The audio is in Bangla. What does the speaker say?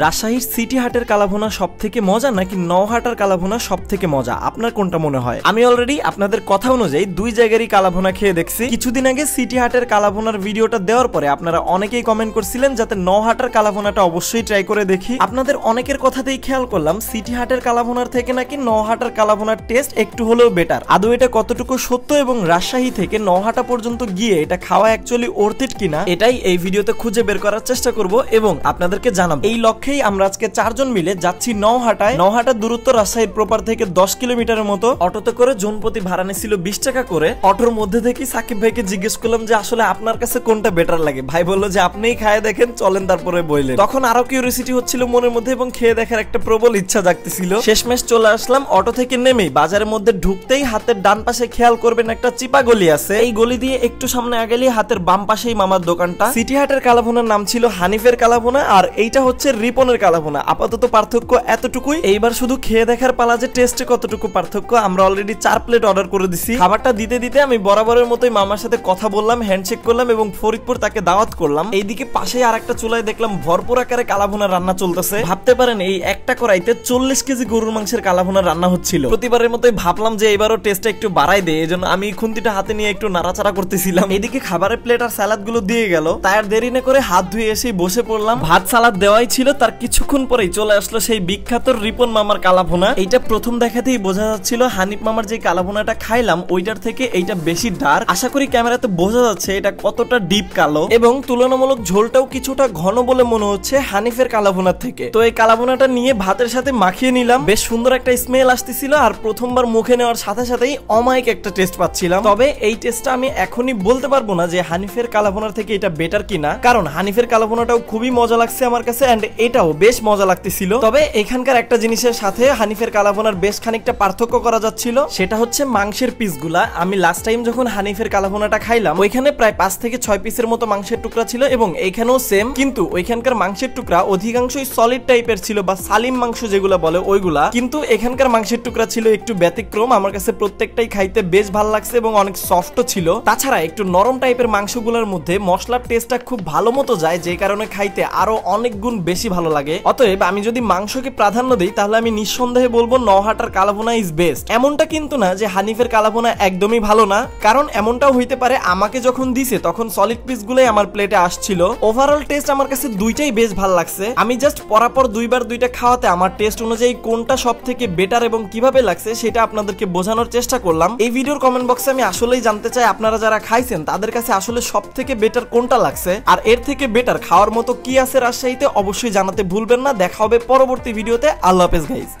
রাজশাহীর সিটি হাটের কালাভুনা সব থেকে মজা নাকি নওহাটার কালাভুনা সব থেকে মজা? আপনার কোনটা মনে হয়? আমি অলরেডি আপনাদের কথা অনুযায়ী দুই জায়গারই কালাভুনা খেয়ে দেখছি। কিছুদিন আগে সিটি হাটের কালাভোনার ভিডিওটা দেওয়ার পরে আপনারা অনেকেই কমেন্ট করছিলেন যাতে নওহাটার কালাভুনাটা অবশ্যই ট্রাই করে দেখি। আপনাদের অনেকের কথাতেই খেয়াল করলাম, সিটি হাটের কালাভুনার থেকে নাকি নওহাটার কালাভুনার টেস্ট একটু হলেও বেটার আদৌ এটা কতটুকু সত্য এবং রাজশাহী থেকে নওহাটা পর্যন্ত গিয়ে এটা খাওয়া অ্যাকচুয়ালি ওর্থিট কিনা? এটাই এই ভিডিওতে খুঁজে বের করার চেষ্টা করব এবং আপনাদেরকে জানাব। এই লক্ষ্যেই আমরা আজকে চারজন মিলে যাচ্ছি নওহাটায়। নওহাটার দূরত্ব রাজশাহীর প্রপার থেকে দশ কিলোমিটারের মতো। অটোতে করে জনপ্রতি ভাড়া নিছিল বিশ টাকা করে। অটোর মধ্যে থেকে সাকিব ভাইকে জিজ্ঞেস করলাম যে, আসলে আপনার কাছে কোনটা বেটার লাগে? ভাই বলল যে, আপনিই খায় দেখেন, চলেন তারপরে বইলেন। তখন আরও কিউরিসিটি হচ্ছিল মনের মধ্যে এবং খেয়ে দেখার একটা প্রবল ইচ্ছা জাগতেছিল। শেষমেশ চলে আসলাম অটো থেকে নেমেই। বাজারের মধ্যে ঢুকতেই হাতের ডান পাশে খেয়াল করবেন একটা চিপা গলি আছে। এই গলি দিয়ে একটু সামনে আগেলেই হাতের বাম পাশেই মামার দোকানটা। সিটি হাটের কালাভুনার নাম ছিল হানিফের কালাভুনা আর এইটা হচ্ছে রিপনের কালাভুনা। আপাতত পার্থক্য এতটুকুই। এইবার শুধু খেয়ে দেখার পালা যে টেস্টে কতটুকু পার্থক্য, আমরা অলরেডি চার প্লেট অর্ডার করে দিছি। খাবারটা দিতে দিতে আমি বরাবরের মতোই মামার সাথে কথা বললাম হ্যান্ডশেক করলাম এবং ফরিদপুর তাকে দাওয়াত করলাম। এইদিকে পাশে আর একটা চুলায় দেখলাম ভরপুর আকারে কালাভুনা রান্না চলতেছে। ভাবতে পারেন এই একটা কড়াইতে চল্লিশ কেজি গরুর মাংসের কালাভুনা রান্না হচ্ছিল। প্রতিবারের মতোই ভাবলাম যে এবারও টেস্টটা একটু বাড়াই দেয় এই জন্য আমি খুন্তিটা হাতে নিয়ে একটু নাড়াচাড়া করতেছিলাম। এদিকে খাবারের প্লেট আর স্যালাদগুলো দিয়ে গেল। তাই আর দেরি না করে হাত ধুয়ে এসে বসে পড়লাম। ভাত সালাদ দেওয়াই ছিল তার কিছুক্ষণ পরেই চলে আসলো সেই বিখ্যাত রিপন মামার কালাভুনা। এইটা প্রথম দেখাতেই বোঝা যাচ্ছিল, হানিফ মামার যে কালাভুনাটা খাইলাম, ওইটার থেকে এইটা বেশি ডার্ক আশা করি ক্যামেরাতে বোঝা যাচ্ছে এটা কতটা ডিপ কালো। এবং তুলনামূলক ঝোলটাও কিছুটা ঘন বলে মনে হচ্ছে হানিফের কালাভুনার থেকে। তো এই কালাভুনাটা নিয়ে ভাতের সাথে মাখিয়ে নিলাম। বেশ সুন্দর একটা স্মেল আসতেছিল আর প্রথমবার মুখে নেওয়ার সাথে সাথেই অমায়িক একটা টেস্ট পাচ্ছিলাম। তবে এই টেস্টটা আমি এখনই বলতে পারব না যে হানিফের কালাভুনার থেকে এটা বেটার কিনা। কারণ হানিফের কালাভুনাটাও খুবই মজা লাগছে আমার কাছে এন্ড এটাও বেশ মজা লাগতেছিল। তবে এখানকার একটা জিনিসের সাথে হানিফের কালাভুনার বেশ খানিকটা পার্থক্য করা যাচ্ছিল। সেটা হচ্ছে মাংসের পিসগুলা। আমি লাস্ট টাইম যখন হানিফের কালাভুনাটা খাইলাম, ওইখানে প্রায় পাঁচ থেকে ছয় পিসের মতো মাংসের টুকরা ছিল এবং এইখানেও সেম কিন্তু ওইখানকার মাংসের টুকরা অধিকাংশই সলিড টাইপের ছিল বা সালিম মাংস যেগুলো বলে ওইগুলা। কিন্তু এখানকার মাংসের টুকরা ছিল একটু ব্যতিক্রম। আমার কাছে প্রত্যেকটাই খাইতে বেশ ভালো লাগছে এবং অনেক সফটও ছিল। তাছাড়া একটু নরম টাইপের মাংসগুলোর মধ্যে মশলার টেস্টটা খুব ভালো মতো যায়, যে কারণে খাইতে আরও অনেক গুণ বেশি ভালো লাগে। অতএব আমি যদি মাংসকে প্রাধান্য দিই, তাহলে আমি নিঃসন্দেহে বলব নহাটার কালাভুনা ইজ বেস্ট এমনটা কিন্তু না যে হানিফের কালাভুনা একদমই ভালো না। কারণ এমনটাও হইতে পারে, আমাকে যখন দিছে, তখন সলিড পিস গুলোই আমার প্লেটে আসছিল। ওভারঅল টেস্ট আমার কাছে দুইটাই বেশ ভালো লাগছে। আমি জাস্ট পরাপর দুইবার দুইটা খাওয়াতে আমার টেস্ট অনুযায়ী কোনটা সব থেকে বেটার এবং কীভাবে লাগছে, সেটা আপনাদেরকে বোঝানোর চেষ্টা করলাম। এই ভিডিওর কমেন্ট বক্সে আমি আসলেই জানতে চাই, আপনারা যারা খাইছেন, তাদের কাছে আসলে সব থেকে বেটার কোনটা লাগছে? আর এর থেকে বেটার খাওয়ার মতো কি আছে রাজশাহীতে? অবশ্যই জানাতে ভুলবেন না। দেখা হবে পরবর্তী ভিডিওতে। আল্লাহ হাফেজ গাইজ